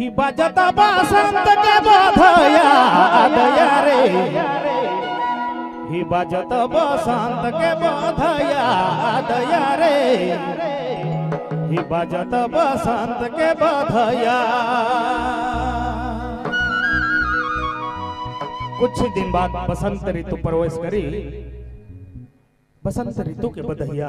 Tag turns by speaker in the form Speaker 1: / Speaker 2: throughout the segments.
Speaker 1: ही बजता बसंत के बधया दया रे। ही बजत बसंत के बधया दया रे। ही बजत बसंत के बधया। कुछ दिन बाद बसंत ऋतु प्रवेश करी। बसंत ऋतु के बधैया।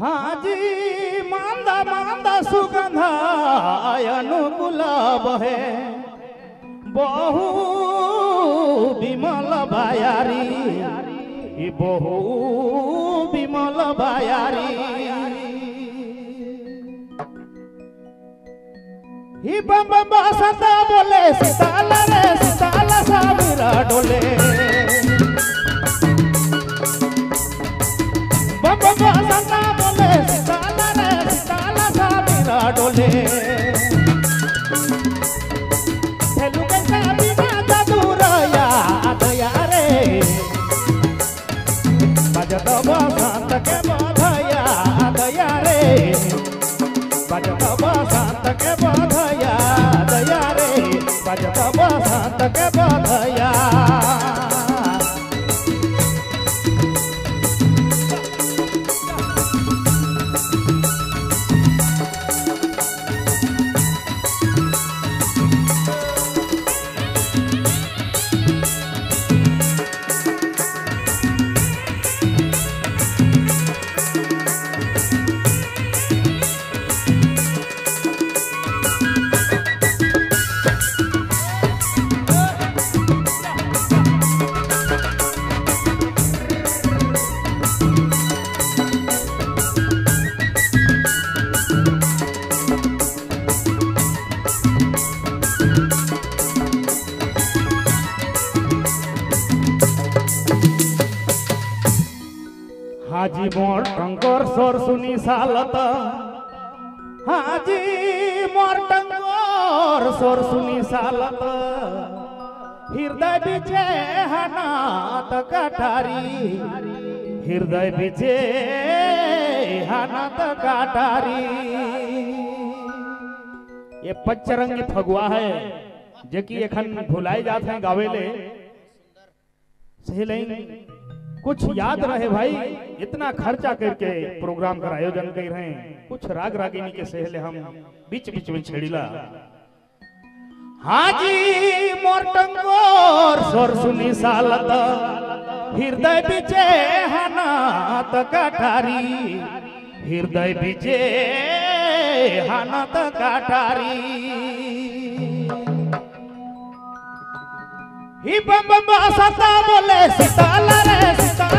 Speaker 1: हाजी, मांदा मांदा सुगंध अनुकूल बहे बहु विमल बायारी बहु विमल बायारी। ही बसंत बोले, सीताला रे, सीताला सामीरा डोले। बम बसंत बोले सीताला रे। सीताला सामीरा डोले हेलु के साबी ना दूरया दया बजत बसंत के बधया हाजी मोर टंकर सोर सुनी सालत। हाजी मोर टंकर सोर सुनी सालत। हृदय बिचे हनात कटारी। हृदय बिचे हनात कटारी। ये पंचरंगी फगुआ है, जे कि एखन भुलाए जात हैं गावेले। सही नहीं। कुछ याद रहे भाई, इतना खर्चा करके प्रोग्राम का आयोजन कर रहे हैं। कुछ राग रागिनी के सहले हम बीच बीच में छेड़िला। हाजी मोर टंगोर सोर सुनी सालत, हृदय बिचे हनात कटारी हृदय बिचे हनात कटारी ही बम बम सता बोले सीताला रे सीताला